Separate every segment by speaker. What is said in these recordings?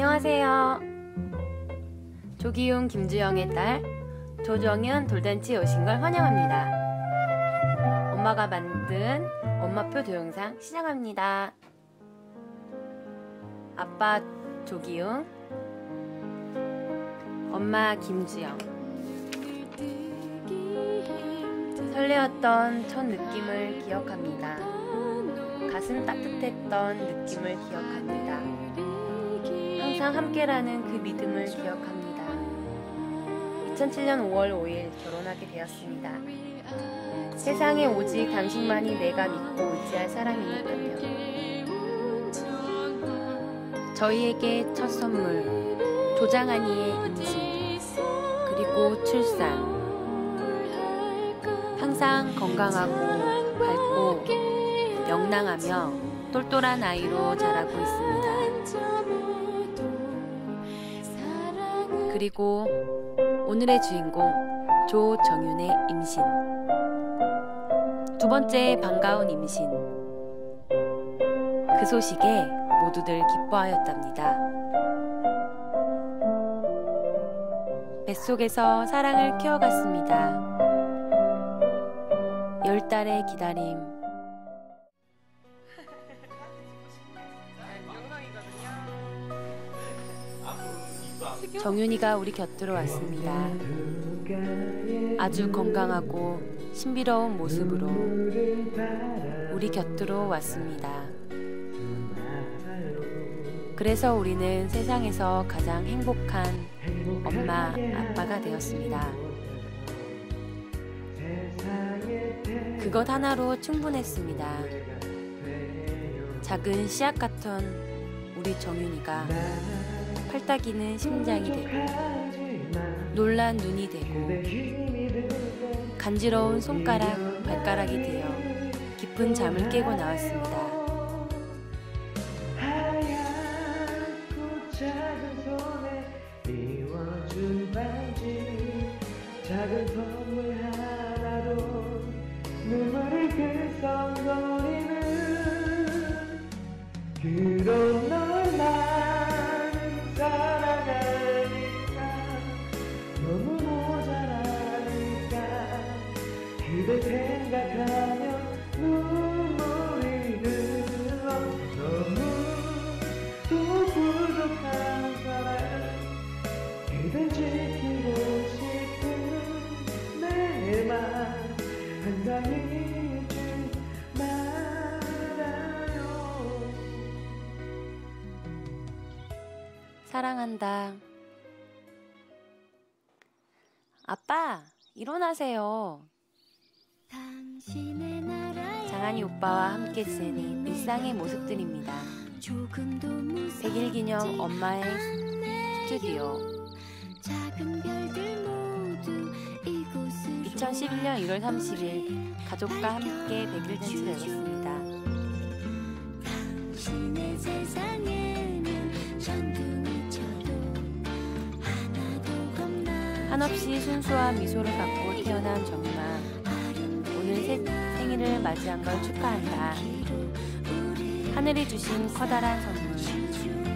Speaker 1: 안녕하세요. 조기용 김주영의 딸 조정현 돌잔치에 오신 걸 환영합니다. 엄마가 만든 엄마표 동영상 시작합니다. 아빠 조기용 엄마 김주영 설레었던 첫 느낌을 기억합니다. 가슴 따뜻했던 느낌을 기억합니다. 항상 함께라는 그 믿음을 기억합니다. 2007년 5월 5일 결혼하게 되었습니다. 세상에 오직 당신만이 내가 믿고 의지할 사람이니까요. 저희에게 첫 선물, 조장한이의 임신, 그리고 출산. 항상 건강하고 밝고 명랑하며 똘똘한 아이로 자라고 있습니다. 그리고 오늘의 주인공 조정윤의 임신. 두 번째 반가운 임신. 그 소식에 모두들 기뻐하였답니다. 뱃속에서 사랑을 키워갔습니다. 열 달의 기다림. 정윤이가 우리 곁으로 왔습니다. 아주 건강하고 신비로운 모습으로 우리 곁으로 왔습니다. 그래서 우리는 세상에서 가장 행복한 엄마, 아빠가 되었습니다. 그것 하나로 충분했습니다. 작은 씨앗 같은 우리 정윤이가 팔딱이는 심장이 되고 놀란 눈이 되고 간지러운 손가락, 발가락이 되어 깊은 잠을 깨고 나왔습니다. 그런 사랑한다. 아빠 일어나세요. 장한이 오빠와 함께 지내는 일상의 모습들입니다. 100일 기념 엄마의 스튜디오 2011년 1월 30일 가족과 함께 100일 잔치를 열었습니다. 한없이 순수한 미소를 갖고 태어난 정유아 오늘 새 생일을 맞이한 걸 축하한다. 하늘이 주신 커다란 선물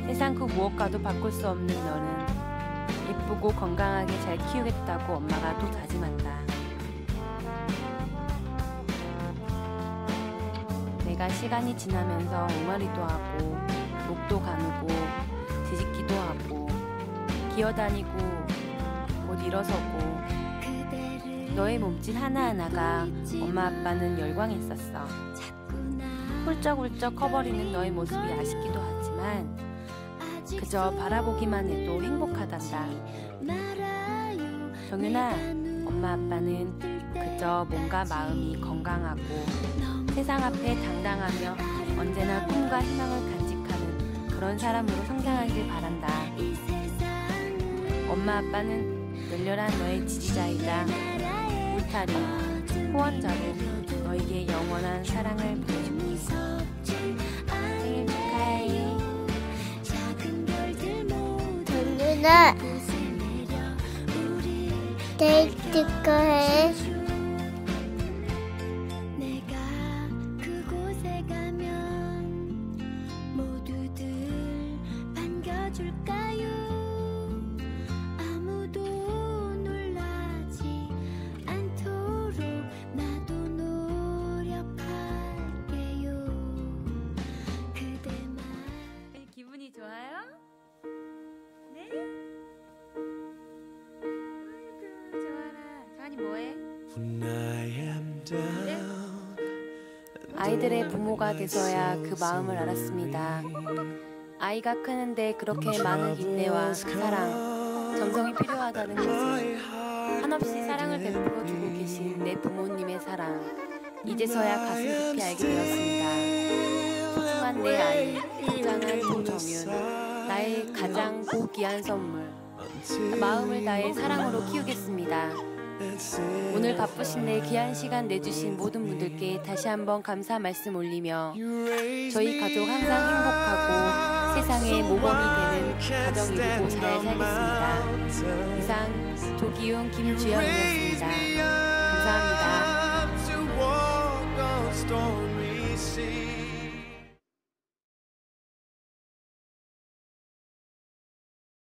Speaker 1: 세상 그 무엇과도 바꿀 수 없는 너는 예쁘고 건강하게 잘 키우겠다고 엄마가 또 다짐한다. 내가 시간이 지나면서 옹알이도 하고 목도 가누고 뒤집기도 하고 기어다니고 곧 일어서고 너의 몸짓 하나하나가 엄마 아빠는 열광했었어. 훌쩍훌쩍 커버리는 너의 모습이 아쉽기도 하지만 그저 바라보기만 해도 행복하단다. 정윤아, 엄마 아빠는 그저 몸과 마음이 건강하고 세상 앞에 당당하며 언제나 꿈과 희망을 간직하는 그런 사람으로 성장하길 바란다. 엄마 아빠는 열렬한 너의 지지자이자 울타리, 후원자로 너에게 영원한 사랑을 보내줍니다. 생일 축하해.
Speaker 2: 누나 데이트 거
Speaker 3: 지켜줄까요 아무도 놀라지 않도록 나도 노력할게요 그대만
Speaker 1: 기분이 좋아요? 네? 아이고 좋아라. 정한이 뭐해?
Speaker 4: When I am down
Speaker 1: 아이들의 부모가 돼서야 그 마음을 알았습니다. 아이가 크는데 그렇게 많은 인내와 사랑, 정성이 필요하다는 것을 한없이 사랑을 베풀어 주고 계신 내 부모님의 사랑, 이제서야 가슴 깊이 알게 되었습니다. 소중한 내 아이, 부장한 조정윤, 나의 가장 고귀한 선물, 마음을 다해 사랑으로 키우겠습니다. 오늘 바쁘신 내 귀한 시간 내주신 모든 분들께 다시 한번 감사 말씀 올리며 저희 가족 항상 행복하고 세상에 모범이 되는 가정 이루고 잘 살겠습니다. 이상 조기훈 김주영이었습니다. 감사합니다.